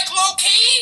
like low key?